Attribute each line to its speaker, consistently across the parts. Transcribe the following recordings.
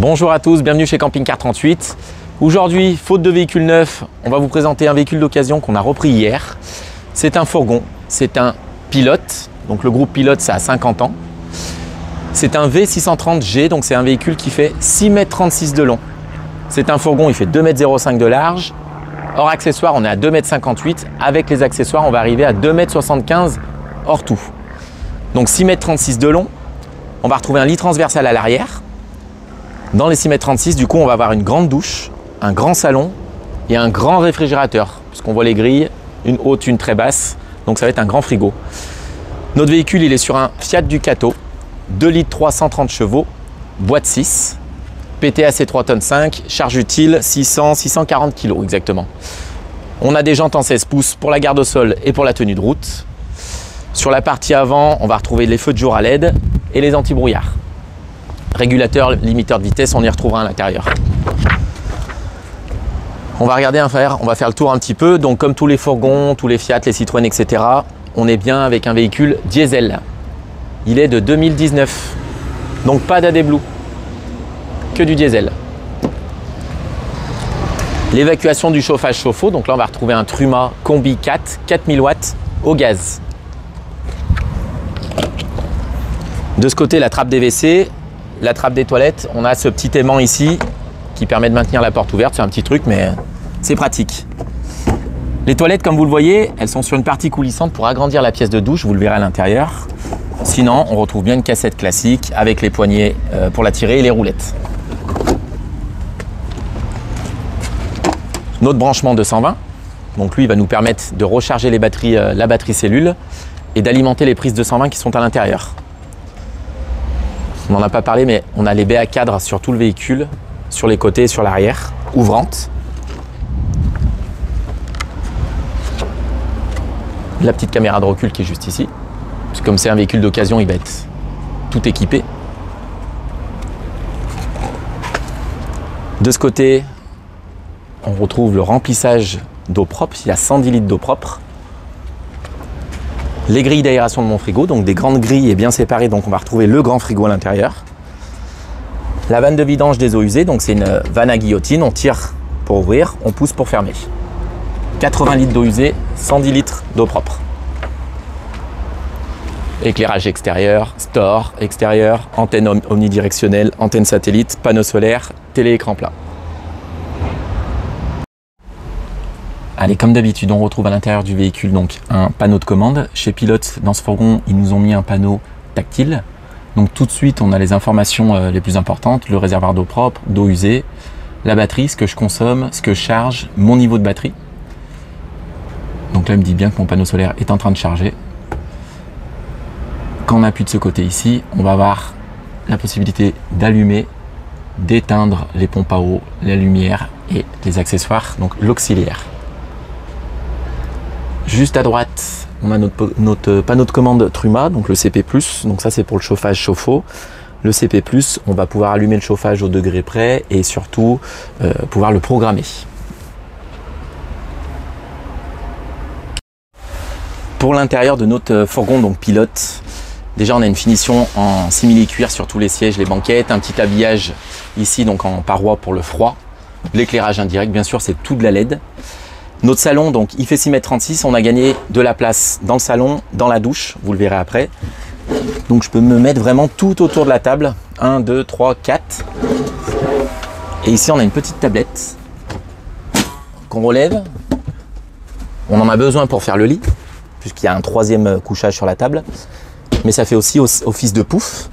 Speaker 1: Bonjour à tous, bienvenue chez Camping Car 38. Aujourd'hui, faute de véhicule neuf, on va vous présenter un véhicule d'occasion qu'on a repris hier. C'est un fourgon, c'est un pilote. Donc le groupe pilote, ça a 50 ans. C'est un V630G, donc c'est un véhicule qui fait 6,36 m de long. C'est un fourgon, il fait 2,05 m de large. Hors accessoires, on est à 2,58 m. Avec les accessoires, on va arriver à 2,75 m hors tout. Donc 6,36 m de long. On va retrouver un lit transversal à l'arrière. Dans les 6,36 m, du coup, on va avoir une grande douche, un grand salon et un grand réfrigérateur, puisqu'on voit les grilles, une haute, une très basse. Donc ça va être un grand frigo. Notre véhicule, il est sur un Fiat Ducato, 2 litres 330 chevaux, boîte 6, PTAC 3 tonnes 5, charge utile 600, 640 kg exactement. On a des jantes en 16 pouces pour la garde au sol et pour la tenue de route. Sur la partie avant, on va retrouver les feux de jour à LED et les anti-brouillards. Régulateur, limiteur de vitesse, on y retrouvera à l'intérieur. On va regarder un faire, on va faire le tour un petit peu. Donc comme tous les fourgons, tous les Fiat, les Citroën, etc., on est bien avec un véhicule diesel. Il est de 2019. Donc pas d'AD Blue, que du diesel. L'évacuation du chauffage chauffe-eau, donc là on va retrouver un Truma Combi 4, 4000 watts au gaz. De ce côté, la trappe WC, la trappe des toilettes, on a ce petit aimant ici qui permet de maintenir la porte ouverte. C'est un petit truc, mais c'est pratique. Les toilettes, comme vous le voyez, elles sont sur une partie coulissante pour agrandir la pièce de douche. Vous le verrez à l'intérieur. Sinon, on retrouve bien une cassette classique avec les poignées euh, pour la tirer et les roulettes. Notre branchement 220. Donc lui, il va nous permettre de recharger euh, la batterie cellule et d'alimenter les prises 220 qui sont à l'intérieur. On n'en a pas parlé, mais on a les BA cadres sur tout le véhicule, sur les côtés et sur l'arrière, ouvrantes. La petite caméra de recul qui est juste ici. Parce que comme c'est un véhicule d'occasion, il va être tout équipé. De ce côté, on retrouve le remplissage d'eau propre. Il y a 110 litres d'eau propre les grilles d'aération de mon frigo, donc des grandes grilles et bien séparées, donc on va retrouver le grand frigo à l'intérieur. La vanne de vidange des eaux usées, donc c'est une vanne à guillotine, on tire pour ouvrir, on pousse pour fermer. 80 litres d'eau usée, 110 litres d'eau propre. Éclairage extérieur, store extérieur, antenne omnidirectionnelle, antenne satellite, panneau solaire, télé-écran plat. Allez, comme d'habitude, on retrouve à l'intérieur du véhicule donc un panneau de commande. Chez Pilote, dans ce fourgon, ils nous ont mis un panneau tactile. Donc tout de suite, on a les informations euh, les plus importantes, le réservoir d'eau propre, d'eau usée, la batterie, ce que je consomme, ce que je charge, mon niveau de batterie. Donc là, il me dit bien que mon panneau solaire est en train de charger. Quand on appuie de ce côté ici, on va avoir la possibilité d'allumer, d'éteindre les pompes à eau, la lumière et les accessoires, donc l'auxiliaire. Juste à droite, on a notre, panneau de commande Truma, donc le CP+. Donc ça, c'est pour le chauffage chauffe-eau. Le CP+, on va pouvoir allumer le chauffage au degré près et surtout euh, pouvoir le programmer. Pour l'intérieur de notre fourgon, donc pilote, déjà on a une finition en simili-cuir sur tous les sièges, les banquettes, un petit habillage ici donc en paroi pour le froid, l'éclairage indirect, bien sûr c'est tout de la LED. Notre salon, donc, il fait 6 m 36. On a gagné de la place dans le salon, dans la douche. Vous le verrez après. Donc, je peux me mettre vraiment tout autour de la table. 1, 2, 3, 4. Et ici, on a une petite tablette qu'on relève. On en a besoin pour faire le lit, puisqu'il y a un troisième couchage sur la table. Mais ça fait aussi office de pouf.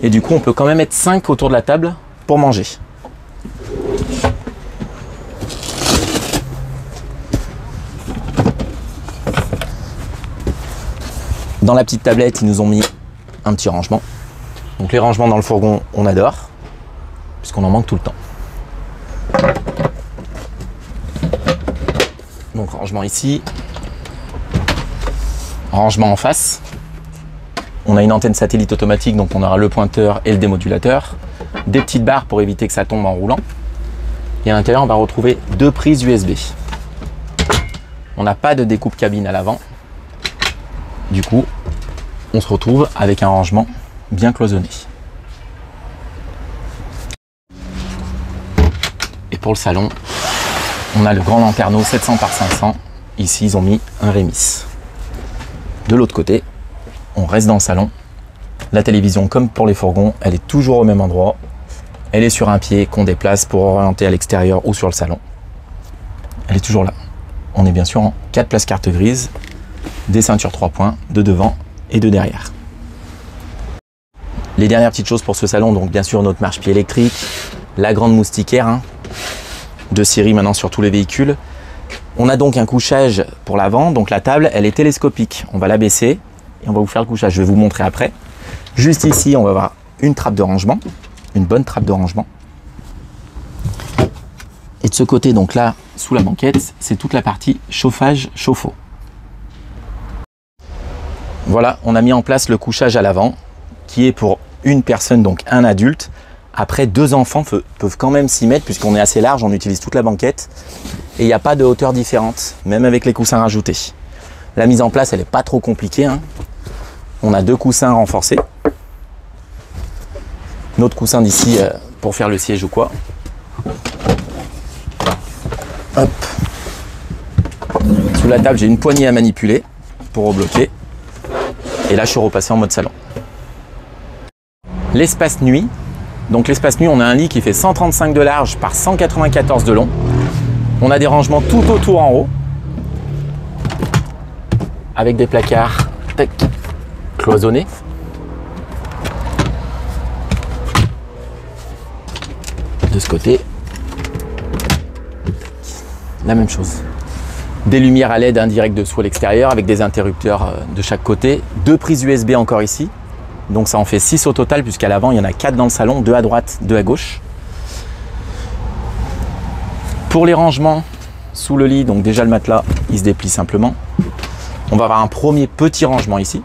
Speaker 1: Et du coup, on peut quand même être 5 autour de la table pour manger. Dans la petite tablette, ils nous ont mis un petit rangement. Donc les rangements dans le fourgon, on adore, puisqu'on en manque tout le temps. Donc rangement ici, rangement en face. On a une antenne satellite automatique, donc on aura le pointeur et le démodulateur. Des petites barres pour éviter que ça tombe en roulant. Et à l'intérieur, on va retrouver deux prises USB. On n'a pas de découpe cabine à l'avant. Du coup, on se retrouve avec un rangement bien cloisonné. pour le salon, on a le grand lanterneau 700 par 500. Ici, ils ont mis un Rémis. De l'autre côté, on reste dans le salon. La télévision, comme pour les fourgons, elle est toujours au même endroit. Elle est sur un pied qu'on déplace pour orienter à l'extérieur ou sur le salon. Elle est toujours là. On est bien sûr en 4 places carte grise, des ceintures 3 points de devant et de derrière. Les dernières petites choses pour ce salon, donc bien sûr notre marche-pied électrique, la grande moustiquaire, hein, de série maintenant sur tous les véhicules. On a donc un couchage pour l'avant, donc la table elle est télescopique. On va la baisser et on va vous faire le couchage. Je vais vous montrer après. Juste ici, on va avoir une trappe de rangement, une bonne trappe de rangement. Et de ce côté, donc là, sous la banquette, c'est toute la partie chauffage chauffe-eau. Voilà, on a mis en place le couchage à l'avant, qui est pour une personne, donc un adulte. Après, deux enfants peuvent quand même s'y mettre, puisqu'on est assez large, on utilise toute la banquette. Et il n'y a pas de hauteur différente, même avec les coussins rajoutés. La mise en place, elle n'est pas trop compliquée. Hein. On a deux coussins renforcés. Notre coussin d'ici euh, pour faire le siège ou quoi. Hop. Sous la table, j'ai une poignée à manipuler pour rebloquer. Et là, je suis repassé en mode salon. L'espace nuit. Donc l'espace nuit, on a un lit qui fait 135 de large par 194 de long. On a des rangements tout autour en haut. Avec des placards cloisonnés. De ce côté, la même chose. Des lumières à LED indirectes dessous à l'extérieur avec des interrupteurs euh, de chaque côté. Deux prises USB encore ici. Donc ça en fait 6 au total puisqu'à l'avant il y en a 4 dans le salon, 2 à droite, 2 à gauche. Pour les rangements sous le lit, donc déjà le matelas il se déplie simplement. On va avoir un premier petit rangement ici.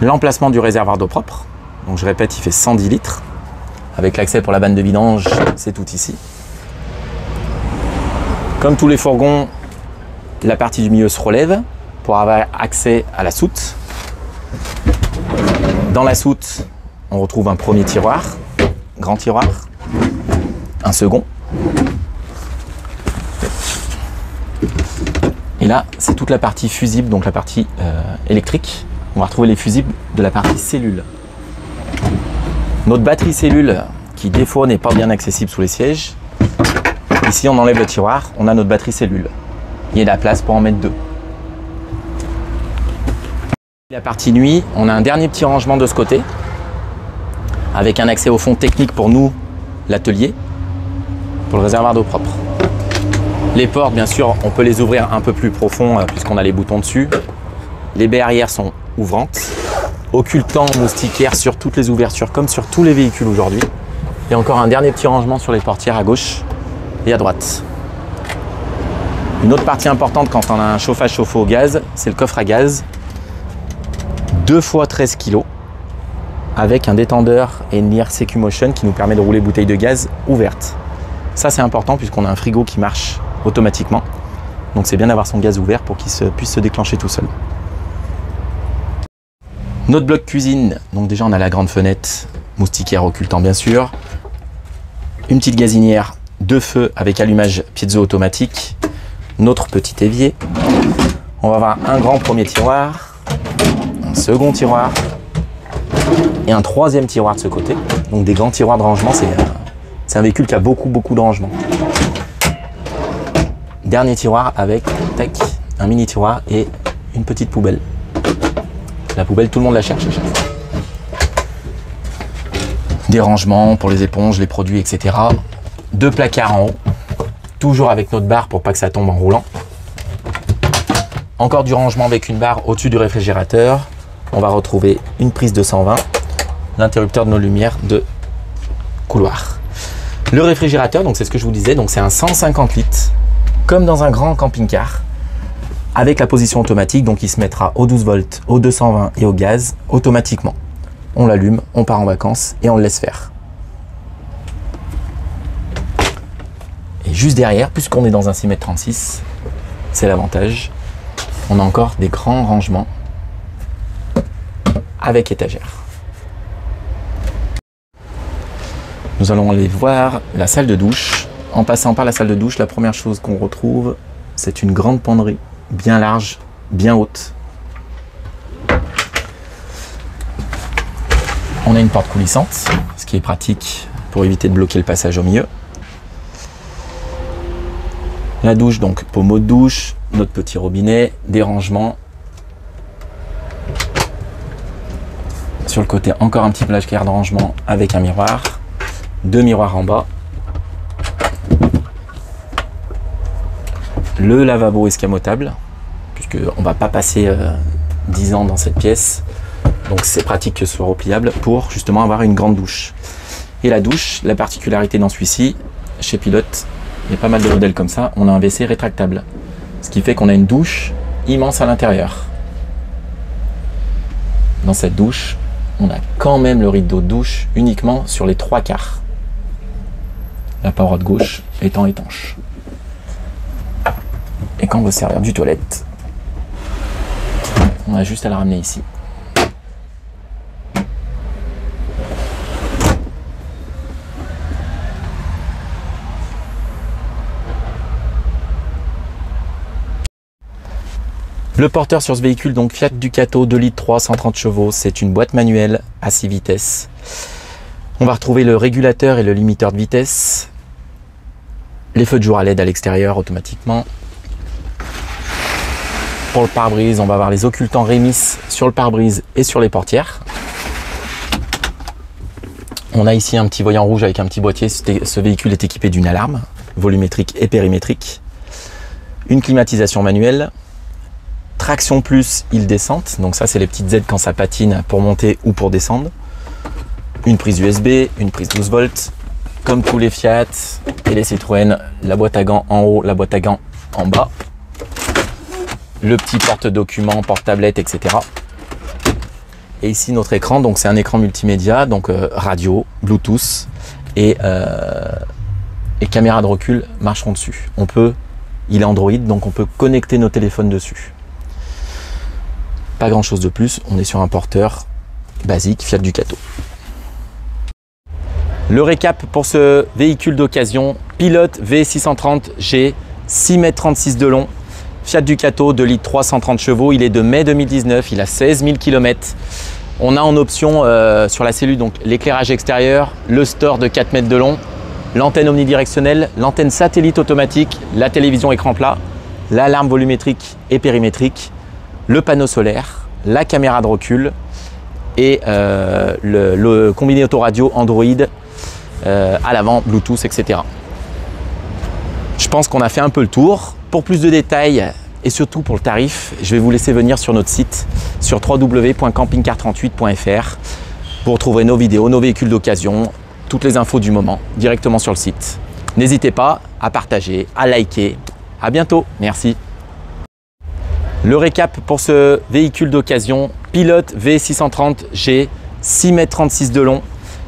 Speaker 1: L'emplacement du réservoir d'eau propre. Donc je répète, il fait 110 litres. Avec l'accès pour la banne de vidange, c'est tout ici. Comme tous les fourgons, la partie du milieu se relève pour avoir accès à la soute. Dans la soute, on retrouve un premier tiroir, grand tiroir, un second. Et là, c'est toute la partie fusible, donc la partie euh, électrique. On va retrouver les fusibles de la partie cellule. Notre batterie cellule, qui fois n'est pas bien accessible sous les sièges, Ici, on enlève le tiroir, on a notre batterie cellule. Il y a de la place pour en mettre deux. La partie nuit, on a un dernier petit rangement de ce côté, avec un accès au fond technique pour nous, l'atelier, pour le réservoir d'eau propre. Les portes, bien sûr, on peut les ouvrir un peu plus profond euh, puisqu'on a les boutons dessus. Les baies arrière sont ouvrantes, occultant moustiquaires sur toutes les ouvertures, comme sur tous les véhicules aujourd'hui. Et encore un dernier petit rangement sur les portières à gauche et à droite. Une autre partie importante quand on a un chauffage chauffe-eau au gaz, c'est le coffre à gaz. 2 fois 13 kg avec un détendeur et une lire Motion qui nous permet de rouler bouteille de gaz ouverte. Ça c'est important puisqu'on a un frigo qui marche automatiquement. Donc c'est bien d'avoir son gaz ouvert pour qu'il puisse se déclencher tout seul. Notre bloc cuisine, donc déjà on a la grande fenêtre, moustiquaire occultant bien sûr, une petite gazinière deux feux avec allumage piezo automatique, notre petit évier. On va avoir un grand premier tiroir, un second tiroir et un troisième tiroir de ce côté. Donc des grands tiroirs de rangement, c'est un véhicule qui a beaucoup beaucoup de rangement. Dernier tiroir avec un mini tiroir et une petite poubelle. La poubelle, tout le monde la cherche à. Des rangements pour les éponges, les produits, etc deux placards en haut, toujours avec notre barre pour pas que ça tombe en roulant. Encore du rangement avec une barre au-dessus du réfrigérateur. On va retrouver une prise de 120, l'interrupteur de nos lumières de couloir. Le réfrigérateur, donc c'est ce que je vous disais, donc c'est un 150 litres, comme dans un grand camping-car, avec la position automatique, donc il se mettra au 12 volts, au 220 et au gaz automatiquement. On l'allume, on part en vacances et on le laisse faire. Juste derrière, puisqu'on est dans un 6 m 36, c'est l'avantage. On a encore des grands rangements avec étagère. Nous allons aller voir la salle de douche. En passant par la salle de douche, la première chose qu'on retrouve, c'est une grande penderie, bien large, bien haute. On a une porte coulissante, ce qui est pratique pour éviter de bloquer le passage au milieu. La douche, donc pommeau de douche, notre petit robinet, des rangements. Sur le côté, encore un petit plage clair de rangement avec un miroir. Deux miroirs en bas. Le lavabo escamotable, puisque on va pas passer euh, 10 ans dans cette pièce. Donc c'est pratique que ce soit repliable pour justement avoir une grande douche. Et la douche, la particularité dans celui-ci, chez Pilote, il y a pas mal de modèles comme ça, on a un WC rétractable. Ce qui fait qu'on a une douche immense à l'intérieur. Dans cette douche, on a quand même le rideau de douche uniquement sur les trois quarts. La paroi de gauche étant étanche. Et quand on veut servir du toilette, on a juste à la ramener ici. Le porteur sur ce véhicule, donc Fiat Ducato 2 litres 3, 130 chevaux, c'est une boîte manuelle à 6 vitesses. On va retrouver le régulateur et le limiteur de vitesse. Les feux de jour à LED à l'extérieur automatiquement. Pour le pare-brise, on va avoir les occultants Remis sur le pare-brise et sur les portières. On a ici un petit voyant rouge avec un petit boîtier. Ce véhicule est équipé d'une alarme volumétrique et périmétrique. Une climatisation manuelle, traction plus île descente. Donc ça, c'est les petites aides quand ça patine pour monter ou pour descendre. Une prise USB, une prise 12 volts. Comme tous les Fiat et les Citroën, la boîte à gants en haut, la boîte à gants en bas. Le petit porte-documents, porte-tablette, etc. Et ici notre écran, donc c'est un écran multimédia, donc euh, radio, Bluetooth et, euh, et caméra de recul marcheront dessus. Il est Android, donc on peut connecter nos téléphones dessus. Pas grand chose de plus, on est sur un porteur basique Fiat Ducato. Le récap pour ce véhicule d'occasion, pilote V630G, 6,36 m de long, Fiat Ducato 2 litres 330 chevaux, il est de mai 2019, il a 16 000 km. On a en option euh, sur la cellule l'éclairage extérieur, le store de 4 mètres de long, l'antenne omnidirectionnelle, l'antenne satellite automatique, la télévision écran plat, l'alarme volumétrique et périmétrique, le panneau solaire, la caméra de recul et euh, le, combiné autoradio Android euh, à l'avant, Bluetooth, etc. Je pense qu'on a fait un peu le tour. Pour plus de détails et surtout pour le tarif, je vais vous laisser venir sur notre site sur www.campingcar38.fr. Vous retrouverez nos vidéos, nos véhicules d'occasion, toutes les infos du moment directement sur le site. N'hésitez pas à partager, à liker. À bientôt. Merci. Le récap pour ce véhicule d'occasion, pilote V630G, 6,36 m de long,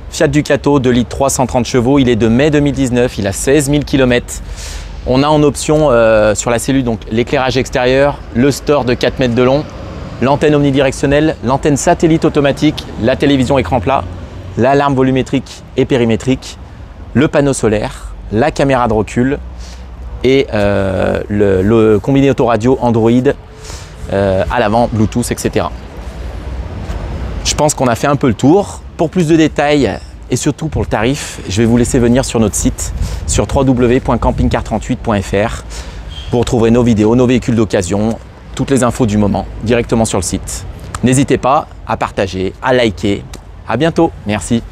Speaker 1: Fiat Ducato 2 litres 330 chevaux, il est de mai 2019, il a 16 000 km. On a en option euh, sur la cellule donc l'éclairage extérieur, le store de 4 mètres de long, l'antenne omnidirectionnelle, l'antenne satellite automatique, la télévision écran plat, l'alarme volumétrique et périmétrique, le panneau solaire, la caméra de recul et euh, le, le, combiné autoradio Android euh, à l'avant, Bluetooth, etc. Je pense qu'on a fait un peu le tour. Pour plus de détails et surtout pour le tarif, je vais vous laisser venir sur notre site sur www.campingcar38.fr. Vous retrouverez nos vidéos, nos véhicules d'occasion, toutes les infos du moment directement sur le site. N'hésitez pas à partager, à liker. À bientôt. Merci.